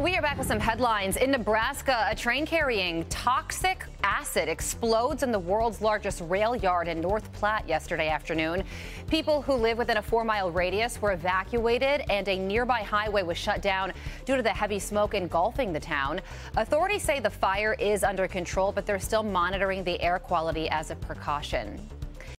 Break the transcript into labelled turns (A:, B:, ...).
A: We are back with some headlines. In Nebraska, a train carrying toxic acid explodes in the world's largest rail yard in North Platte yesterday afternoon. People who live within a four mile radius were evacuated, and a nearby highway was shut down due to the heavy smoke engulfing the town. Authorities say the fire is under control, but they're still monitoring the air quality as a precaution.